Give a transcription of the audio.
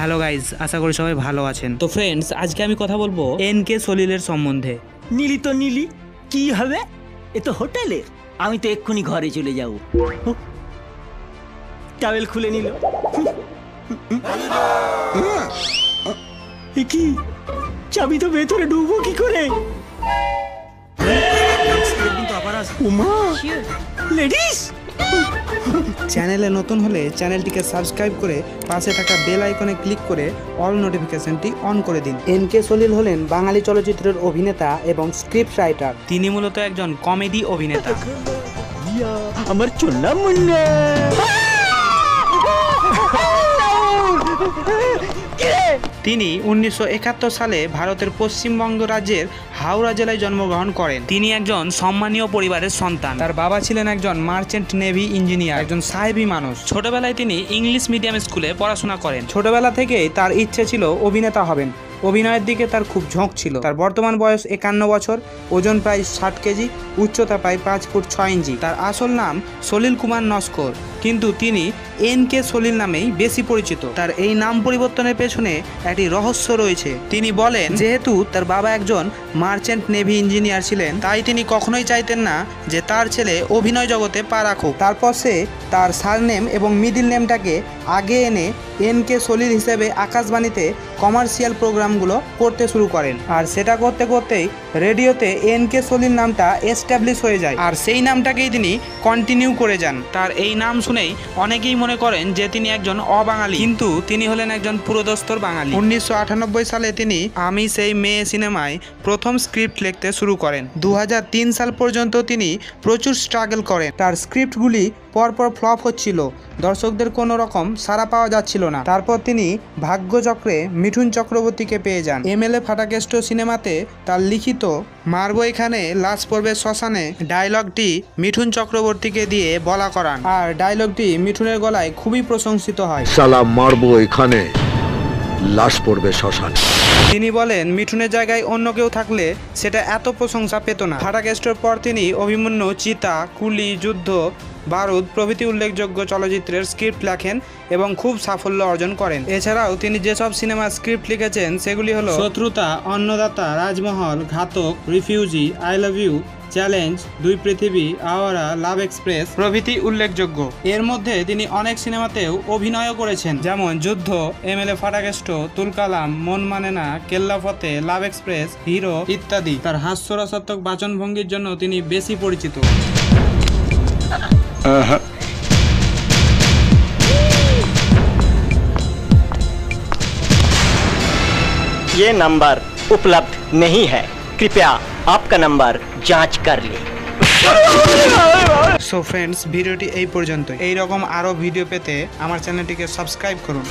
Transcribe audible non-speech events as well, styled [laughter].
Hello guys আশা করি সবাই ভালো আছেন। তো ফ্রেন্ডস আজকে আমি কথা বলব এন কে সলিলের সম্বন্ধে। নীলি তো নীলি কি হবে? এ তো হোটেলের আমি তো এক্ষুনি ঘরে চলে যাব। টাওয়েল খুলে নিল। এ কি? চাবি তো ভেতরে ঢুকবো কি করে? লেডিস! চ্যানেলে নতুন হলে চ্যানেলটিকে সাবস্ক্রাইব করে পাশে থাকা বেল আইকনে ক্লিক করে অল নোটিফিকেশনটি অন করে দিন। এন কে সলিল হলেন বাঙালি চলচ্চিত্রের অভিনেতা এবং স্ক্রিপ্ট রাইটার। তিনি মূলত একজন কমেডি অভিনেতা। আমার মুন্না। [laughs] [laughs] তিনি উনিশশো একাত্তর সালে ভারতের পশ্চিমবঙ্গ রাজ্যের হাওড়া জেলায় জন্মগ্রহণ করেন। তিনি একজন সম্মানীয় পরিবারের সন্তান। তার বাবা ছিলেন একজন মার্চেন্ট নেভি ইঞ্জিনিয়ার একজন সাহেবী মানুষ। ছোটবেলায় তিনি ইংলিশ মিডিয়াম স্কুলে পড়াশোনা করেন। ছোটবেলা থেকেই তার ইচ্ছে ছিল অভিনেতা হবেন। অভিনয়ের দিকে তার খুব ঝোঁক ছিল। তার বর্তমান বয়স একান্ন বছর ওজন প্রায় ষাট কেজি উচ্চতা প্রায় পাঁচ ফুট ছয় ইঞ্চি। তার আসল নাম সলিল কুমার নস্কর। কিন্তু তিনি এন কে সলিল নামেই বেশি পরিচিত। তার এই নাম পরিবর্তনের পেছনে একটি রহস্য রয়েছে। তিনি বলেন, যেহেতু তার বাবা একজন মার্চেন্ট নেভি ইঞ্জিনিয়ার ছিলেন, তাই তিনি কখনোই চাইতেন না যে তার ছেলে অভিনয় জগতে পা রাখুক। তারপর সে তার সারনেম এবং মিডিল নেমটাকে আগে এনে এন কে সলিল হিসেবে আকাশবাণীতে কমার্শিয়াল প্রোগ্রামগুলো করতে শুরু করেন। আর সেটা করতে করতেই রেডিওতে এন কে সলিল নামটা এস্টাবলিশ হয়ে যায়। আর সেই নামটাকেই তিনি কন্টিনিউ করে যান। তার এই নাম শুনেই অনেকেই মনে করেন যে তিনি একজন অবাঙালি। কিন্তু তিনি হলেন একজন পুরোদস্তর বাঙালি। উনিশশো আটানব্বই সালে তিনি আমি সেই মেয়ে সিনেমায় প্রথম স্ক্রিপ্ট লিখতে শুরু করেন। দু হাজার তিন সাল পর্যন্ত তিনি প্রচুর স্ট্রাগল করেন। তার স্ক্রিপ্টগুলি পরপর ফ্লপ হচ্ছিল। দর্শকদের কোনো রকম সাড়া পাওয়া যাচ্ছিল না। তারপর তিনি ভাগ্যচক্রে মিঠুন চক্রবর্তীকে পেয়ে যান। এমএলএ ফাটাকেষ্ট সিনেমাতে তার লিখিত মারবো এখানে লাশ পড়বে শ্মশানে ডায়লগটি মিঠুন চক্রবর্তীকে দিয়ে বলা করান। আর ডায়লগটি মিঠুনের গলায় খুবই প্রশংসিত হয়। সালা মারবো এখানে লাশ পড়বে শ্মশানে। তিনি বলেন মিঠুনের জায়গায় অন্য কেউ থাকলে সেটা এত প্রশংসা পেত না। ফাটাকেস্টোর পর তিনি অভিমন্যু চিতা কুলি যুদ্ধ বারুদ প্রভৃতি উল্লেখযোগ্য চলচ্চিত্রের স্ক্রিপ্ট লেখেন এবং খুব সাফল্য অর্জন করেন। এছাড়াও তিনি যেসব সিনেমার স্ক্রিপ্ট লিখেছেন সেগুলি হলো Shatruta Annadata Rajmahal Ghatak refugee I love you challenge Dui Prithibi Awara love express প্রভৃতি উল্লেখযোগ্য এর মধ্যে তিনি অনেক সিনেমাতেও অভিনয়ও করেছেন যেমন যুদ্ধ এম এল এ ফাটাকেষ্ট তুলকালাম মন মানে না কেল্লা ফতে লাভ এক্সপ্রেস হিরো ইত্যাদি তার হাস্যরসাত্মক বাচনভঙ্গির জন্য তিনি বেশি পরিচিত ये नंबर उपलब्ध नहीं है कृपया आपका नंबर যাঁচ কর লে সো ফ্রেন্ডস ভিডিওটি এই পর্যন্ত এই রকম আরও ভিডিও পেতে আমার চ্যানেলটিকে সাবস্ক্রাইব করুন।